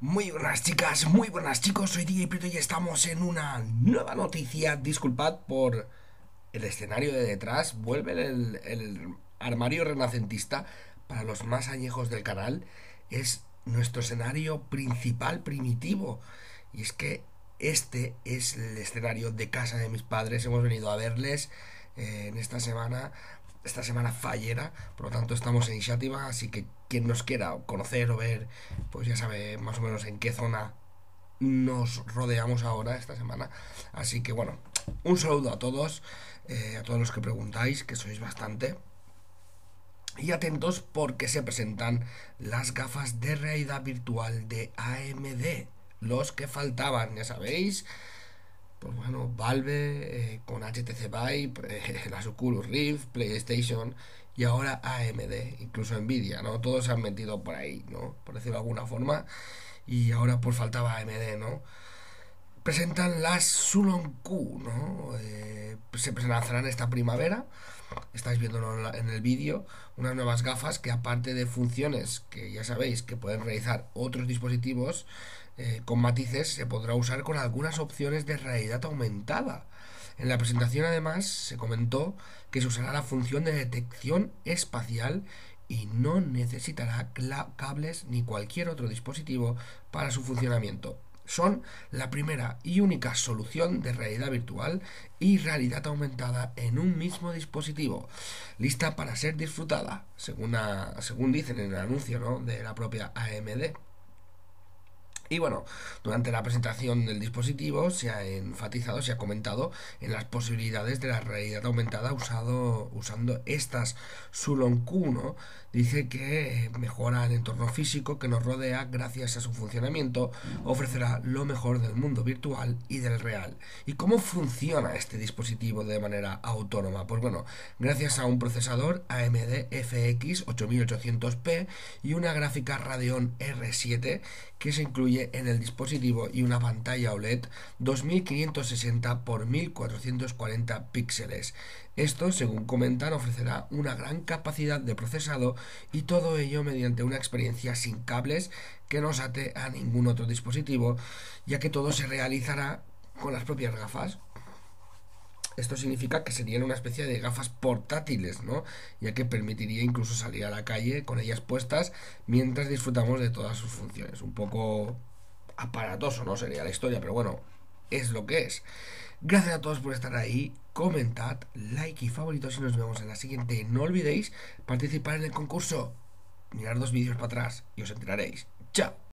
Muy buenas chicas, muy buenas chicos, soy DJ Prieto y estamos en una nueva noticia. Disculpad por el escenario de detrás, vuelve el, armario renacentista para los más añejos del canal. Es nuestro escenario principal primitivo. Y es que este es el escenario de casa de mis padres. Hemos venido a verles eh, en esta semana esta semana fallera, por lo tanto estamos en Xativa, así que quien nos quiera conocer o ver, pues ya sabe más o menos en qué zona nos rodeamos ahora esta semana. Así que bueno, un saludo a todos, eh, a todos los que preguntáis, que sois bastante. Y atentos porque se presentan las gafas de realidad virtual de AMD, los que faltaban, ya sabéis pues bueno, Valve eh, con HTC Vive, eh, las Oculus Rift, PlayStation y ahora AMD, incluso Nvidia, ¿no? Todos se han metido por ahí, ¿no? Por decirlo de alguna forma. Y ahora pues faltaba AMD, ¿no? Presentan las Sulon Q, ¿no? Eh, se lanzarán esta primavera. Estáis viendo en el vídeo unas nuevas gafas que aparte de funciones que ya sabéis que pueden realizar otros dispositivos, eh, con matices se podrá usar con algunas opciones de realidad aumentada. En la presentación además se comentó que se usará la función de detección espacial y no necesitará cables ni cualquier otro dispositivo para su funcionamiento. Son la primera y única solución de realidad virtual y realidad aumentada en un mismo dispositivo, lista para ser disfrutada, según, según dicen en el anuncio de la propia AMD. Y bueno, durante la presentación del dispositivo se ha enfatizado, se ha comentado en las posibilidades de la realidad aumentada usado, usando estas Sulon Q, Dice que mejora el entorno físico que nos rodea gracias a su funcionamiento, ofrecerá lo mejor del mundo virtual y del real. ¿Y cómo funciona este dispositivo de manera autónoma? Pues bueno, gracias a un procesador AMD FX 8800P y una gráfica Radeon R7 que se incluye en el dispositivo y una pantalla OLED 2560 x 1440 píxeles. Esto, según comentan, ofrecerá una gran capacidad de procesado y todo ello mediante una experiencia sin cables que no se ate a ningún otro dispositivo, ya que todo se realizará con las propias gafas. Esto significa que serían una especie de gafas portátiles, ¿no? Ya que permitiría incluso salir a la calle con ellas puestas mientras disfrutamos de todas sus funciones. Un poco aparatoso, ¿no? Sería la historia, pero bueno, es lo que es. Gracias a todos por estar ahí. Comentad, like y favoritos y nos vemos en la siguiente. No olvidéis participar en el concurso. Mirar dos vídeos para atrás y os enteraréis. Chao.